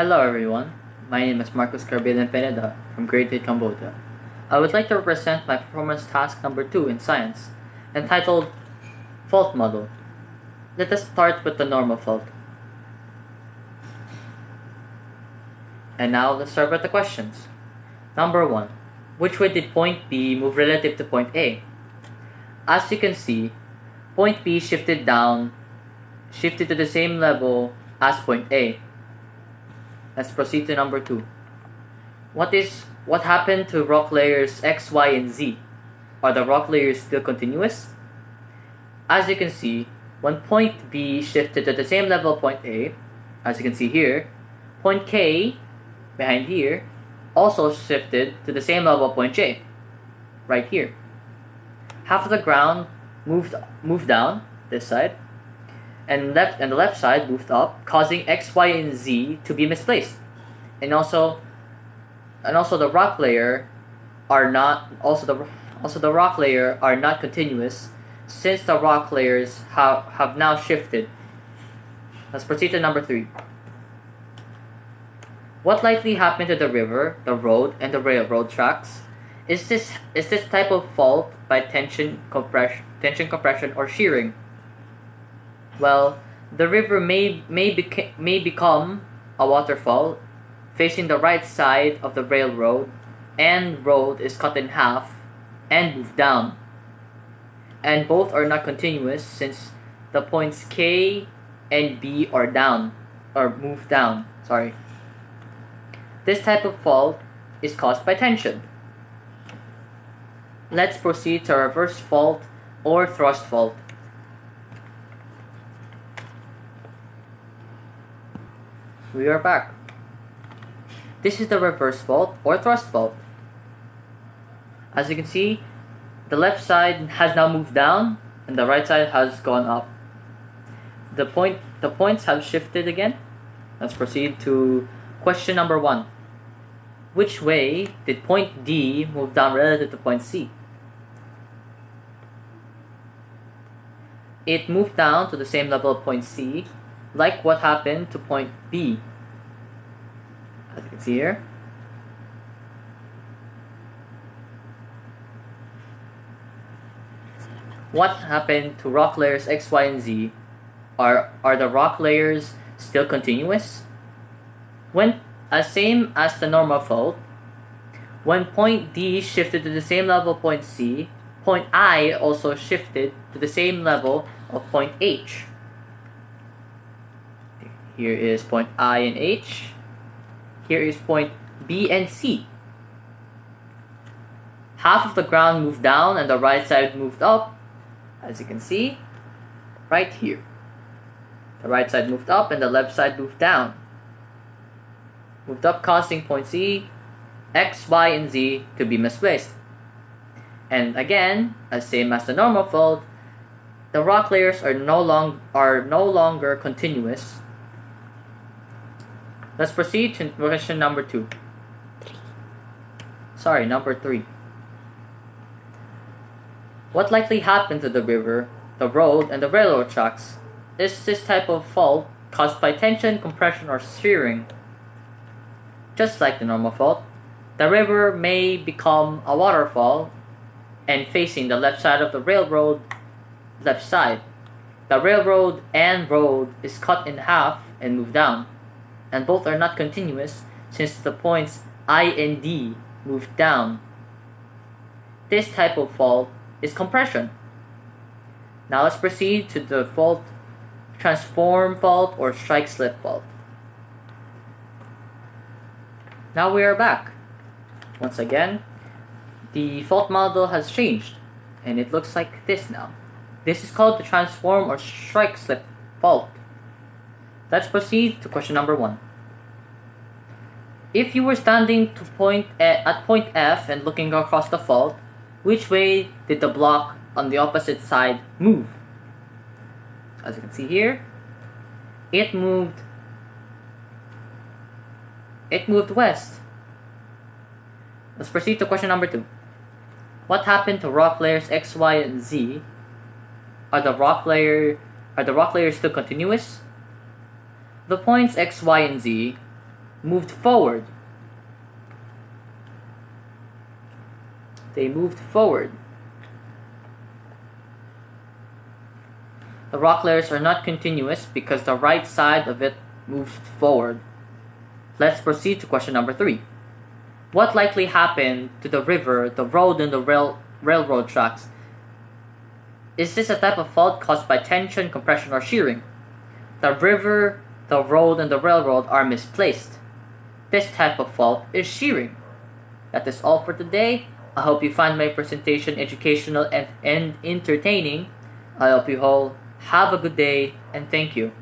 Hello everyone, my name is Marcos Carbillan Pineda from Grade 8 Cambodia. I would like to represent my performance task number 2 in science, entitled Fault Model. Let us start with the normal fault. And now let's start with the questions. Number 1. Which way did point B move relative to point A? As you can see, point B shifted down, shifted to the same level as point A. Let's proceed to number 2. What is what happened to rock layers X, Y, and Z? Are the rock layers still continuous? As you can see, when point B shifted to the same level point A, as you can see here, point K, behind here, also shifted to the same level point J, right here. Half of the ground moved moved down this side, and left and the left side moved up, causing X, Y, and Z to be misplaced. And also and also the rock layer are not also the also the rock layer are not continuous since the rock layers have, have now shifted. Let's proceed to number three. What likely happened to the river, the road, and the railroad tracks? Is this is this type of fault by tension compression, tension compression, or shearing? Well, the river may may, beca- may become a waterfall facing the right side of the railroad, and road is cut in half and moved down. And both are not continuous since the points K and B are down or moved down. Sorry. This type of fault is caused by tension. Let's proceed to reverse fault or thrust fault. We are back. This is the reverse fault or thrust fault. As you can see, the left side has now moved down and the right side has gone up. The point the points have shifted again. Let's proceed to question number 1. Which way did point D move down relative to point C? It moved down to the same level of point C, like what happened to point B. As you can see here. What happened to rock layers X, Y, and Z? Are, are the rock layers still continuous? When as same as the normal fault, when point D shifted to the same level point C, point I also shifted to the same level of point H. Here is point I and H. Here is point B and C. Half of the ground moved down and the right side moved up, as you can see, right here. The right side moved up and the left side moved down. Moved up causing points C, X, Y, and Z to be misplaced. And again, as same as the normal fault, the rock layers are no long are no longer continuous. Let's proceed to question number two. Sorry, number three. What likely happened to the river, the road, and the railroad tracks? Is this type of fault caused by tension, compression, or shearing? Just like the normal fault, the river may become a waterfall and facing the left side of the railroad left side. The railroad and road is cut in half and moved down, and both are not continuous since the points I and D move down. This type of fault is compression. Now let's proceed to the fault transform fault or strike slip fault. Now we are back. Once again, the fault model has changed and it looks like this now. This is called the transform or strike slip fault. Let's proceed to question number one. If you were standing to point at at point F and looking across the fault, which way did the block on the opposite side move? As you can see here, it moved it moved west. Let's proceed to question number two. What happened to rock layers X, Y, and Z? Are the rock layer are the rock layers still continuous? The points X, Y, and Z moved forward. They moved forward. The rock layers are not continuous because the right side of it moved forward. Let's proceed to question number three. What likely happened to the river, the road, and the rail, railroad tracks? Is this a type of fault caused by tension, compression, or shearing? The river, the road, and the railroad are misplaced. This type of fault is shearing. That is all for today. I hope you find my presentation educational and, and entertaining. I hope you all have a good day and thank you.